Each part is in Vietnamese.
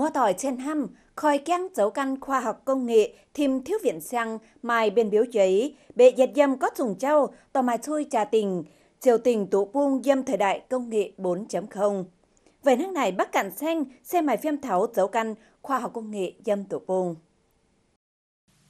mua tỏi trên hăm, khoi kén dấu căn khoa học công nghệ, thêm thiếu viện sang, mai bên biểu giấy, bệ dệt dâm có dùng châu, tò mai thui trà tình, triều tình tụ buông dâm thời đại công nghệ 4.0. Về nước này Bắc Cạn Xanh, xe mài phim tháo dấu căn khoa học công nghệ dâm tụ buông.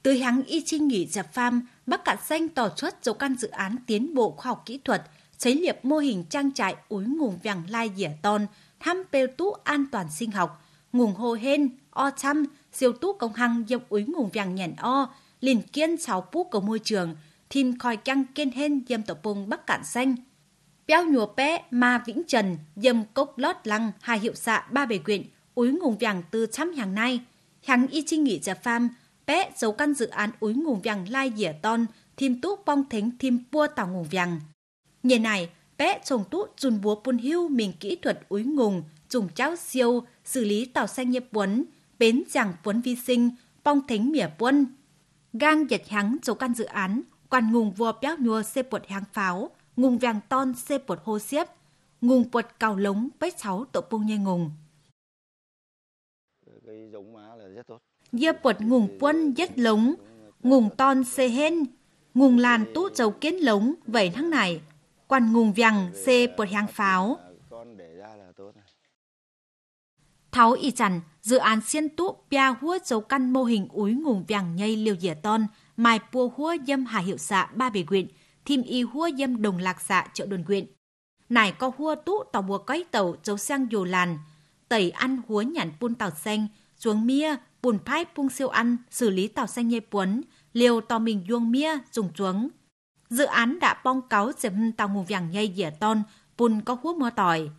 Từ hãng y trinh nghỉ dạp pham, Bắc Cạn Xanh tỏ xuất dấu căn dự án tiến bộ khoa học kỹ thuật, chế liệp mô hình trang trại úi ngùng vàng lai dẻ ton, thăm pêu tú an toàn sinh học, nguồn hồ hên, o chăm, siêu tú công hăng dọc úi nguồn vàng nhện o, liền kiên sáu phú cầu môi trường, thìn khỏi căng kiên hên dâm tổ bùng Bắc Cạn Xanh. Béo nhùa bé ma vĩnh trần, dâm cốc lót lăng, hai hiệu xạ ba bề quyện, úi ngùng vàng tư chăm hàng nay. Hàng y chi nghỉ giả pham, bé dấu căn dự án úi ngùng vàng lai dỉa ton, thìm tú bong thính thìm pua tàu ngùng vàng. Nhờ này, bé trồng tú dùn búa bùn hưu mình kỹ thuật úi ngùng, dùng cháo siêu, xử lý tàu xanh nhập quấn, bến giảng quấn vi sinh, bong thính mỉa quân. Gang dệt hắng dấu căn dự án, quan ngùng vua béo nhua xê bột hàng pháo, ngùng vàng ton xê bột hô xiếp, ngùng bột cào lống bách cháu tổ bông nhê ngùng. Cái giống má là rất tốt. Dưa bột ngùng quân dết lống, ngùng ton xê hên, ngùng làn tú dấu kiến lống vậy tháng này, quan ngùng vàng xê bột hàng pháo. Con để ra là tốt này. Tháo y chằn, dự án xiên tú bia hua dấu căn mô hình úi ngùng vàng nhây liều dẻ ton, mai pua hua dâm hà hiệu xạ ba bề quyện, thim y hua dâm đồng lạc xạ chợ đồn quyện. Nải có hua tú tàu bùa cấy tàu dấu sang dù làn, tẩy ăn húa nhản pun tàu xanh, xuống mia, bùn phai pung siêu ăn, xử lý tàu xanh nhây puấn, liều to mình duông mia, dùng chuống. Dự án đã bong cáo dầm tàu ngùng vàng nhây dẻ ton, pun có húa mưa tỏi.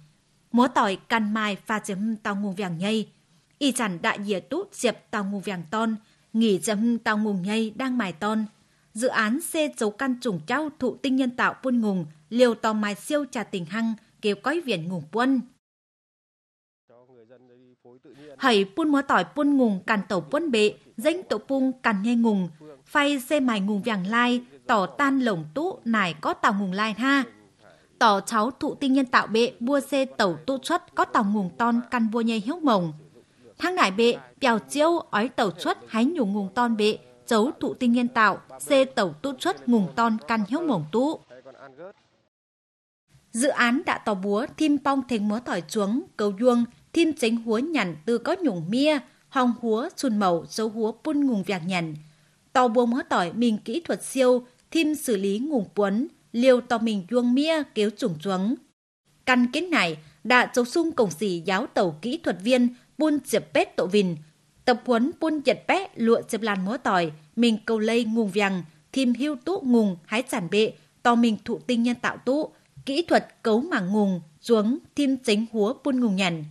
Múa tỏi căn mai pha chấm tàu ngùng vàng nhây. Y chẳng đại dìa tút diệp tàu ngùng vàng ton, nghỉ chấm tàu ngùng nhây đang mài ton. Dự án xê dấu căn trùng trao thụ tinh nhân tạo buôn ngùng, liều tàu mài siêu trà tình hăng, kêu cõi viện ngùng quân. Hãy buôn múa tỏi buôn ngùng càn tàu buôn bệ, danh tổ pung càn nghe ngùng, phay xe mài ngùng vàng lai, tỏ tan lồng tú nải có tàu ngùng lai ha. Tỏ cháu thụ tinh nhân tạo bệ bua xe tàu tụ xuất có tàu ngùng ton căn bua nhây hiếu mồng. Thang nải bệ, bèo chiêu, ói tàu xuất hái nhủ ngùng ton bệ, dấu thụ tinh nhân tạo, xe tàu tụ xuất ngùng ton căn hiếu mồng tụ Dự án đã tỏ búa thêm bong thành múa tỏi chuống, cầu duông, thêm tránh húa nhằn từ có nhủng mia, hong húa, xuân màu, dấu húa pun ngùng vàng nhằn. Tàu búa múa tỏi mình kỹ thuật siêu, thêm xử lý ngùng puấn, liều tàu mình duông mia kéo trùng chuống. Căn kiến này đã chấu sung cổng sĩ giáo tàu kỹ thuật viên buôn diệp bếp tổ vìn, tập huấn buôn dệt bếp lụa diệp làn múa tỏi, mình cầu lây ngùng vàng, thêm hưu tú ngùng, hái chản bệ, to mình thụ tinh nhân tạo tú, kỹ thuật cấu mảng ngùng, xuống thêm tránh húa buôn ngùng nhằn.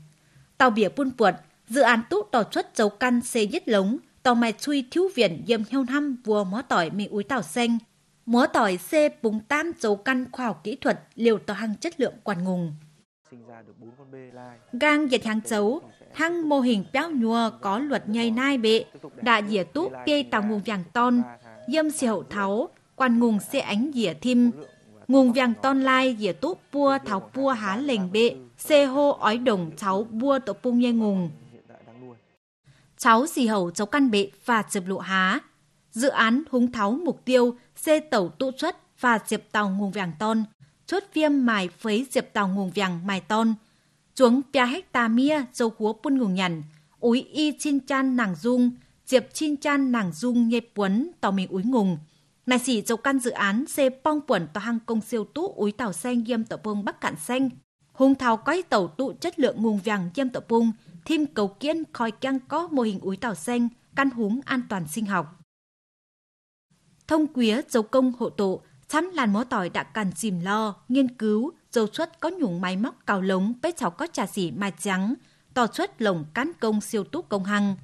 Tàu bìa buôn puột, dự án tú tỏ xuất dấu căn xê nhất lống, tàu mài chui thiếu viện dâm heo năm vua mó tỏi mì úi tàu xanh. Múa tỏi xê búng tam dấu căn khoa học kỹ thuật liều tàu hăng chất lượng quản ngùng. Gang dệt hàng dấu, hăng mô hình béo nhùa có luật nhây nai bệ, đã dỉa tụ kê tàu ngùng vàng ton, dâm xì hậu tháo, quan ngùng xê ánh dỉa thim, ngùng vàng ton lai dỉa tụ pua tháo pua há lềnh bệ, xê hô ói đồng cháu bua tổ pung nhê ngùng. Cháu xì hậu cháu căn bệ và chụp lộ há. Dự án húng tháo mục tiêu xê tàu tụ xuất và diệp tàu nguồn vàng ton, chốt viêm mài phấy diệp tàu nguồn vàng mài ton, chuống pia hecta mia dâu húa pun ngùng nhằn, úi y chin chan nàng dung, diệp chin chan nàng dung nhê quấn tàu mình úi ngùng. Này xỉ dấu căn dự án xê pong quẩn tàu hăng công siêu tú úi tàu xanh yêm tàu bông bắc cạn xanh. Hùng tháo coi tàu tụ chất lượng nguồn vàng yêm tàu bông, thêm cầu kiên khói căng có mô hình úi tàu xanh, căn húm an toàn sinh học. Thông quía dầu công hộ tụ, chăm làn mó tỏi đã cần chìm lo, nghiên cứu, dầu xuất có nhủng máy móc cào lống, bếp cháu có trà xỉ mai trắng, tỏ xuất lồng cán công siêu túc công hăng.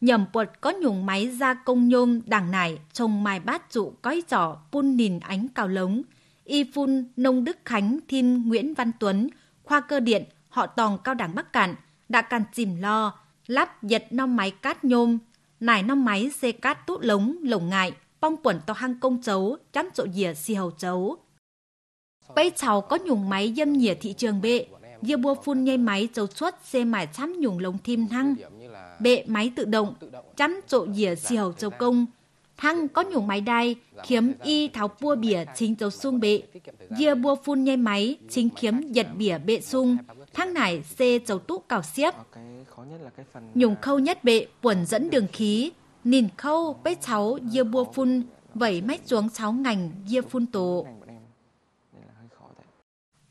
Nhầm bột có nhủng máy gia công nhôm đảng nải, trồng mai bát trụ cõi giỏ, pun nìn ánh cào lống, y phun nông Đức Khánh Thiên Nguyễn Văn Tuấn, khoa cơ điện, họ tòng cao đẳng Bắc Cạn, đã cần chìm lo, lắp giật năm máy cát nhôm, nải năm máy xe cát tút lống, lồng ngại, bong quẩn to hăng công chấu, chăm trộn dìa xì hầu chấu. Bây cháu có nhùng máy dâm nhỉa thị trường bệ, dưa bua phun nhây máy dấu xuất xe mải chăm nhùng lồng thim thăng, bệ máy tự động, chăm trộ dỉa xìu dấu công, thăng có nhùng máy đai, khiếm y tháo bua bỉa chính dấu sung bệ, dưa bua phun nhây máy chính khiếm giật bỉa bệ sung, thăng nải xe dấu tụ cào xiếp. Nhùng khâu nhất bệ quần dẫn đường khí, nìn khâu bế cháu dưa bua phun, vẩy mách xuống cháu ngành dưa phun tổ.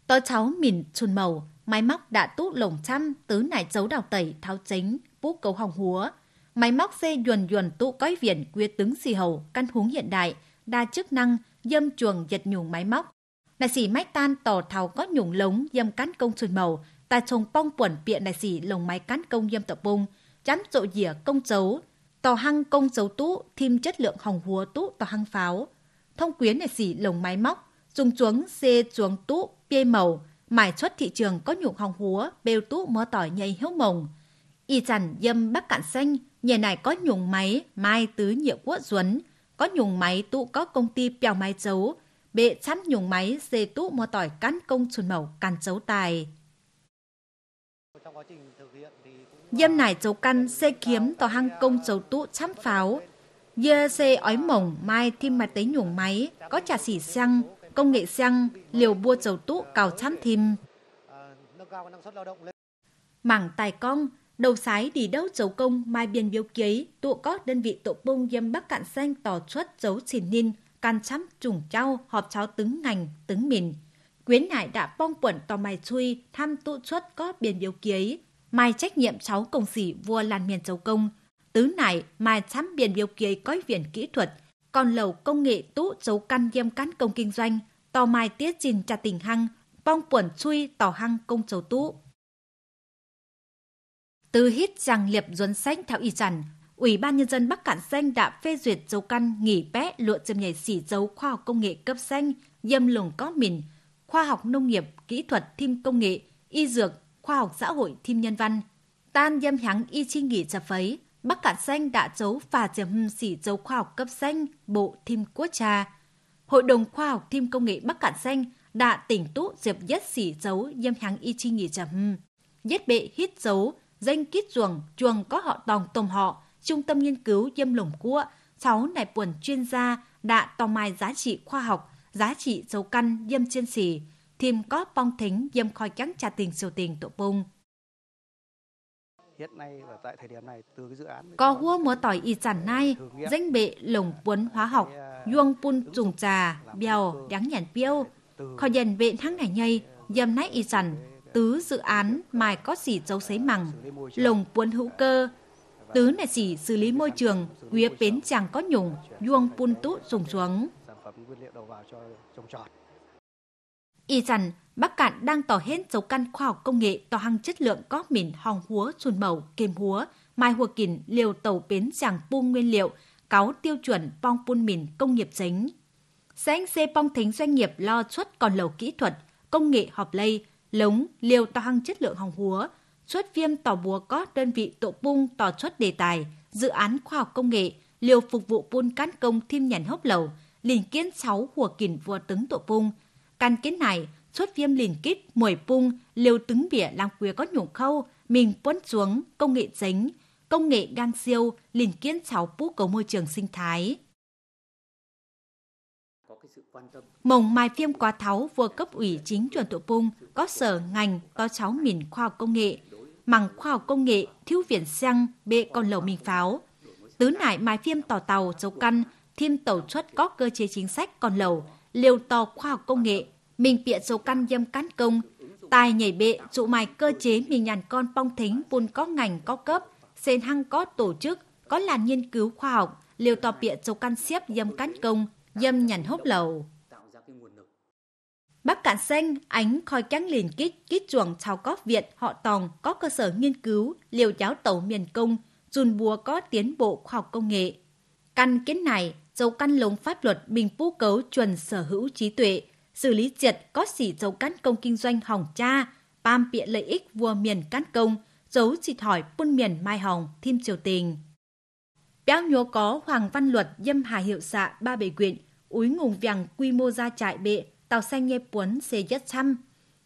Tớ cháu mìn chun màu, máy móc đã tút lồng chăm tứ nải dấu đào tẩy tháo chính, bú cầu hồng húa. Máy móc xe duần duần tụ cõi viền quyết tướng xì hầu, căn huống hiện đại, đa chức năng, dâm chuồng giật nhùng máy móc. Đại xì mách tan tỏ tháo có nhùng lống dâm cán công chun màu, ta trông bong quẩn biện đại xì lồng máy cán công dâm tập bung, chám rộ dìa công chấu, tỏ hăng công dấu tú thêm chất lượng hồng húa tú tỏ hăng pháo. Thông quyến để xỉ lồng máy móc, dùng chuống xê chuống tú bê màu, mải xuất thị trường có nhục hồng húa, bêu tú mơ tỏi nhây hiếu mồng. Y chằn dâm bắc cạn xanh, nhà này có nhùng máy, mai tứ nhiệm quốc duấn, có nhùng máy tụ có công ty bèo máy dấu, bệ chắn nhùng máy xê tụ mơ tỏi cán công chuẩn màu càn dấu tài. Dâm nải dấu căn xe kiếm tỏ hăng công dấu tụ chăm pháo, Dơ xe ói mỏng mai thêm mặt tế nhùng máy, có trà xỉ xăng, công nghệ xăng, liều bua dầu tụ cào chăm thêm. Mảng tài công, đầu sái đi đâu dấu công mai biên biểu ký tụ có đơn vị tổ bông dâm bắc cạn xanh tỏ xuất dấu xỉn ninh, can chăm trùng trao họp cháo tứng ngành, tứng mìn. Quyến nại đã bong quẩn tò mày chui thăm tụ xuất có biên biểu ký, mai trách nhiệm cháu công sĩ vua làn miền châu công, tứ nải mai chám biển biểu ký cõi viện kỹ thuật, còn lầu công nghệ tụ dấu căn dâm cán công kinh doanh, tò mai tiết trình trà tình hăng, bong quẩn chui tỏ hăng công dấu tụ. Từ hít rằng liệp duấn sách theo y chẳng, Ủy ban Nhân dân Bắc Cạn Xanh đã phê duyệt dấu căn nghỉ bé lụa châm nhảy xỉ dấu khoa học công nghệ cấp xanh, dâm lùng có mình khoa học nông nghiệp, kỹ thuật thêm công nghệ, y dược, khoa học xã hội thêm nhân văn. Tan dâm hắng y chi nghỉ chập phấy, Bắc cả Xanh đã dấu và dầm xỉ dấu khoa học cấp xanh, bộ thêm quốc trà. Hội đồng khoa học thêm công nghệ Bắc Cạn Xanh đã tỉnh tụ diệp nhất xỉ dấu dâm hắng y chi nghỉ chập Nhất bệ hít dấu, danh kít chuồng, chuồng có họ tòng tôm họ, trung tâm nghiên cứu dâm lồng cua, cháu này buồn chuyên gia đã tò mai giá trị khoa học, giá trị dấu căn dâm chiên xỉ, thêm có bong thính dâm khoi trắng trà tình siêu tình tổ bung. Hiện nay và tại thời điểm này từ cái dự án có hua múa tỏi y chản nai, danh bệ lồng cuốn hóa học, yuông pun trùng trà, bèo, đáng nhàn piêu, khỏi dần bệ tháng này nhây, dâm nái y chản, tứ dự án mài có xỉ dấu giấy mằng, lồng cuốn hữu cơ, tứ này xỉ xử lý môi trường, quý bến chẳng có nhùng, yuông pun tú dùng xuống. Y rằng, Bắc Cạn đang tỏ hết dấu căn khoa học công nghệ tỏ hăng chất lượng có mìn hòng húa, chuồn màu, kềm húa, mai hùa kìn, liều tàu bến giảng pung nguyên liệu, cáo tiêu chuẩn bong pun mìn công nghiệp chính. anh xê bong thính doanh nghiệp lo xuất còn lầu kỹ thuật, công nghệ họp lây, lống, liều tỏ hăng chất lượng hòng húa, xuất viêm tỏ búa có đơn vị tổ bung tỏ xuất đề tài, dự án khoa học công nghệ, liều phục vụ pun cán công thêm nhàn hốc lầu, liền kiến 6 hùa kìn vua tướng tổ bung. Căn kiến này, xuất viêm liền kít, mùi pung, liều tứng bỉa làm quê có nhủ khâu, mình quấn xuống, công nghệ dính, công nghệ gang siêu, liền kiến cháu bú cầu môi trường sinh thái. Mồng mai phim quá tháo vừa cấp ủy chính chuẩn tụ bung, có sở ngành, có cháu mìn khoa học công nghệ, mằng khoa học công nghệ, thiếu viện xăng, bệ con lầu mình pháo. Tứ nải mai phim tỏ tàu dấu căn, thêm tàu xuất có cơ chế chính sách còn lầu, liều to khoa học công nghệ, mình bịa dấu căn dâm cán công, tài nhảy bệ dụ mài cơ chế mình nhàn con pong thính bùn có ngành có cấp, sen hăng có tổ chức, có làn nghiên cứu khoa học, liều to bịa dấu căn xếp dâm cán công, dâm nhàn hốc lầu. Bắc Cạn Xanh, ánh khói trắng liền kích, kích chuồng chào có viện họ tòng, có cơ sở nghiên cứu, liều giáo tàu miền công, dùn bùa có tiến bộ khoa học công nghệ. Căn kiến này, dấu căn lống pháp luật bình phú cấu chuẩn sở hữu trí tuệ, xử lý triệt có xỉ dấu căn công kinh doanh hỏng cha, pam bịa lợi ích vua miền cán công, dấu chỉ hỏi buôn miền mai hồng, thêm triều tình. Béo nhúa có Hoàng Văn Luật dâm hà hiệu xạ ba bể quyện, úi ngùng vàng quy mô ra trại bệ, tàu xanh nghe puấn xê nhất trăm.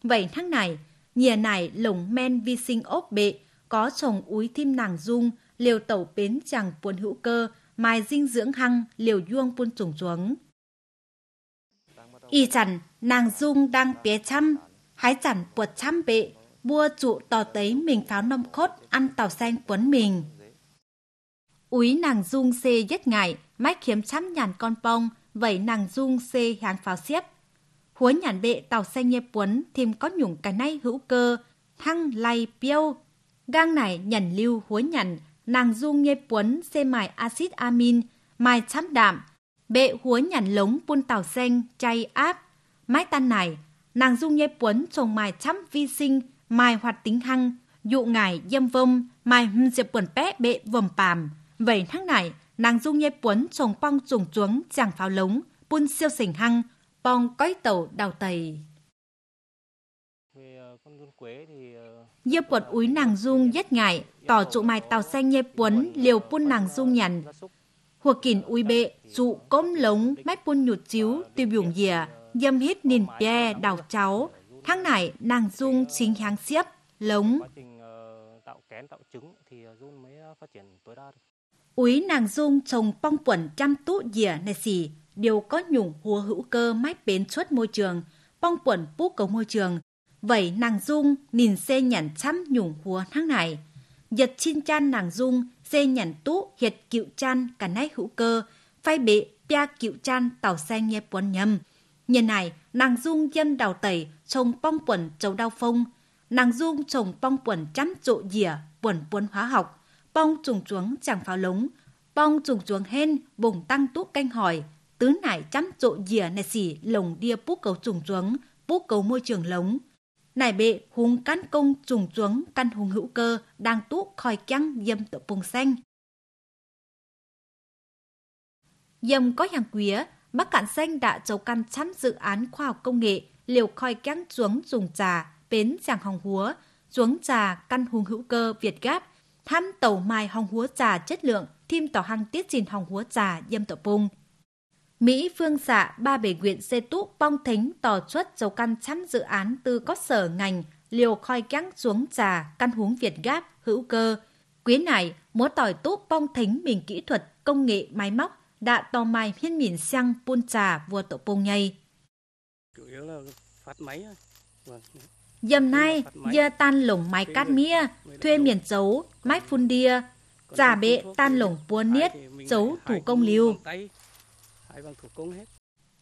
Vậy tháng này, nhìa này lồng men vi sinh ốp bệ, có chồng úi thim nàng dung, liều tẩu bến chẳng puấn hữu cơ, mai dinh dưỡng hăng, liều yuông buôn trùng xuống. Y chẳng, nàng dung đang bé chăm, hái chẳng buột chăm bệ, bua trụ tò tấy mình pháo nông khốt ăn tàu xanh quấn mình. Úi nàng dung xê giết ngại, mách khiếm chăm nhàn con bông, vậy nàng dung xê hàng pháo xiếp. Húa nhàn bệ tàu xanh nhê quấn thêm có nhủng cái nay hữu cơ, thăng lay piêu. Gang này nhằn lưu húa nhằn, nàng dung nhê quấn xê mài axit amin, mài chăm đạm, bệ húa nhằn lống bun tàu xanh chay áp. Mái tan này, nàng dung nhê quấn trồng mài chăm vi sinh, mài hoạt tính hăng, dụ ngải dâm vông, mài hâm diệp quần bé bệ vầm pàm. Vậy tháng này, nàng dung nhê quấn trồng bong trùng chuống chẳng pháo lống, bun siêu sình hăng, bong cõi tàu đào tầy. Dê quật úi nàng dung nhất ngại, tỏ trụ mài tàu xanh nhê puấn liều pun nàng dung nhằn. Hùa kìn ui bệ, trụ cốm lống, mách pun nhụt chiếu, tiêu biểu dìa, dâm hít nìn bè đào cháu, Tháng này nàng dung chính hàng xiếp, lống. Úi nàng dung trồng bong quẩn trăm tú dìa này xỉ, đều có nhủng hùa hữu cơ mách bến xuất môi trường, bong quẩn bú cầu môi trường. Vậy nàng dung nhìn xe nhận chăm nhủng hùa tháng này. Giật chin chan nàng dung, dê nhận tú hiệt cựu chan cả nấy hữu cơ, phai bệ pia cựu chan tàu xanh nghe buồn nhầm. Nhân này, nàng dung dân đào tẩy, trồng bong quần châu đau phong. Nàng dung trồng bong quần chấm trộ dìa, quần buôn hóa học. Bong trùng chuống chẳng pháo lống. Bong trùng chuống hen, bùng tăng túc canh hỏi. Tứ nải chấm trộ dìa nè xỉ lồng đia bút cầu trùng chuống, bút cầu môi trường lống. Nải bệ hung cán công trùng chuống căn hung hữu cơ đang tú khỏi căng dâm tự bùng xanh. Dâm có hàng quía, Bắc Cạn Xanh đã trầu căn chăm dự án khoa học công nghệ liều khoi căng xuống dùng trà, bến chàng hồng húa, xuống trà căn hùng hữu cơ Việt Gáp, thăm tàu mai hồng húa trà chất lượng, thêm tỏ hăng tiết trình hồng húa trà dâm tổ bùng. Mỹ phương xạ ba bể nguyện xê túc bong thính tỏ xuất dầu căn chăm dự án từ có sở ngành liều khoi căng xuống trà căn huống Việt Gáp hữu cơ. Quý này, múa tỏi túc bong thính mình kỹ thuật công nghệ máy móc đã tò mai hiên miền sang buôn trà vua tổ bông nhây. Chủ yếu là phát máy. Vâng. Dầm nay, giờ tan lồng máy cát mía, thuê miền dấu, máy phun đia, giả bệ tan lồng buôn niết, dấu thủ công liêu.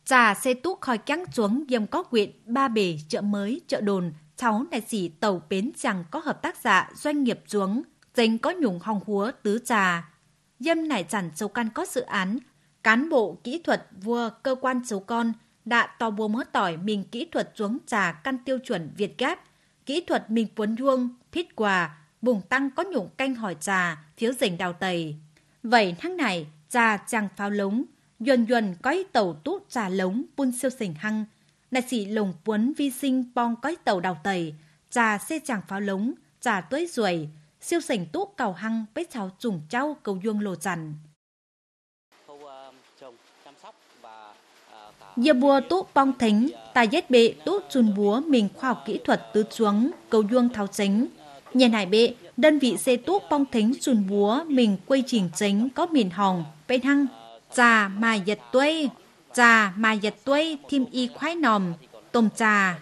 Trà xe túc khỏi căng xuống dầm có quyện, ba bể, chợ mới, chợ đồn, cháu này xỉ tàu bến chẳng có hợp tác giả doanh nghiệp xuống, dành có nhùng hòng húa tứ trà. Dâm nải chẳng dấu căn có dự án, cán bộ kỹ thuật vua cơ quan dấu con, đã to bùa mớ tỏi mình kỹ thuật xuống trà căn tiêu chuẩn Việt Gáp, kỹ thuật mình cuốn vuông, phít quà, bùng tăng có nhụng canh hỏi trà, phiếu dình đào tầy. Vậy tháng này, trà chẳng pháo lống, dần dần cõi tàu tút trà lống bun siêu sình hăng, này xỉ lồng cuốn vi sinh bong cõi tàu đào tầy, trà xe chàng pháo lống, trà tuế ruồi, siêu sành tút cầu hăng bế cháu trùng trao cầu dương lồ chằn. Giờ bùa tú bong thính, tài giết bệ tú chun búa mình khoa học kỹ thuật tứ xuống, cầu duông tháo chính. Nhân hải bệ, đơn vị xe tú bong thính chun búa mình quay trình chính có miền hồng, bên hăng. Trà mà giật tuây, trà mà giật tuây thêm y khoái nòm, tôm trà.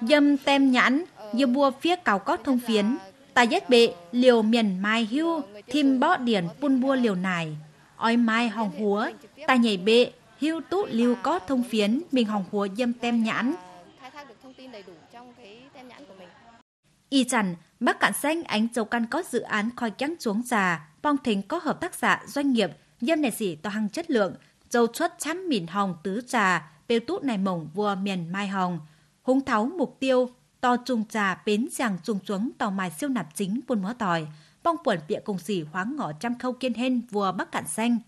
Dâm tem nhãn, dưa bùa phía cầu có thông phiến, ta giết bệ liều miền mai hưu, thêm bó điển bun bua liều này oi mai hồng húa, ta nhảy bệ, hưu tú lưu có thông phiến, mình hồng húa dâm tem nhãn. Y chằn, Bắc Cạn Xanh ánh châu căn có dự án khoi trắng xuống già, bong thính có hợp tác giả doanh nghiệp, dâm này xỉ to hàng chất lượng, dầu xuất chăm mìn hồng tứ trà, bêu tút này mỏng vua miền mai hồng. Hung tháo mục tiêu, to trùng trà bến giàng trùng xuống tàu mài siêu nạp chính buôn mó tỏi, bong quẩn bịa cùng xỉ hoáng ngõ trăm khâu kiên hên vua Bắc Cạn Xanh.